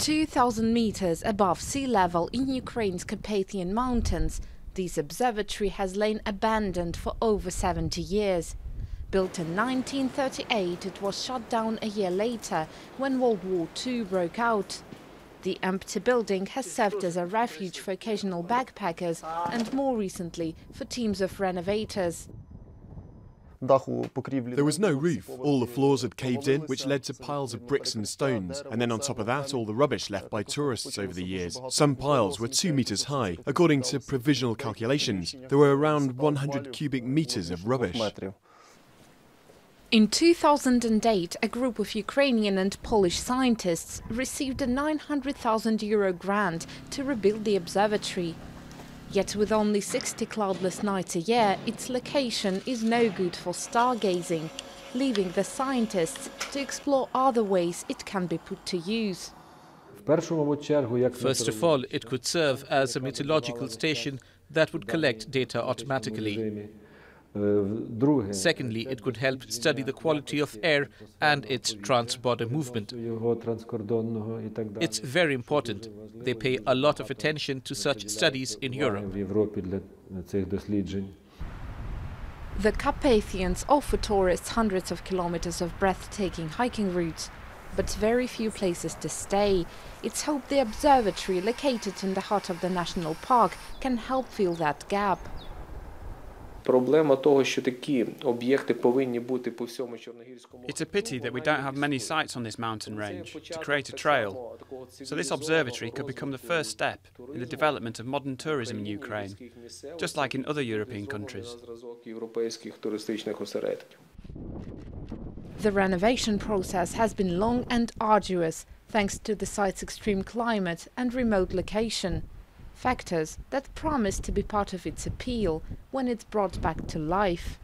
2,000 meters above sea level in Ukraine's Carpathian Mountains, this observatory has lain abandoned for over 70 years. Built in 1938, it was shut down a year later when World War II broke out. The empty building has served as a refuge for occasional backpackers and more recently for teams of renovators. There was no roof. All the floors had caved in, which led to piles of bricks and stones. And then on top of that, all the rubbish left by tourists over the years. Some piles were two metres high. According to provisional calculations, there were around 100 cubic metres of rubbish. In 2008, a group of Ukrainian and Polish scientists received a 900,000 euro grant to rebuild the observatory. Yet with only 60 cloudless nights a year, its location is no good for stargazing, leaving the scientists to explore other ways it can be put to use. First of all, it could serve as a meteorological station that would collect data automatically. Secondly, it could help study the quality of air and its trans-border movement. It's very important. They pay a lot of attention to such studies in Europe. The Carpathians offer tourists hundreds of kilometers of breathtaking hiking routes, but very few places to stay. It's hoped the observatory, located in the heart of the national park, can help fill that gap. Проблема того, що такі об'єкти повинні бути по всьому Чорногірському. It's a pity that we don't have many sites on this mountain range to create a trail. So this observatory could become the first step in the development of modern tourism in Ukraine, just like in other European countries. європейських туристичних осередків. The renovation process has been long and arduous thanks to the site's extreme climate and remote location. Factors that promise to be part of its appeal when it's brought back to life.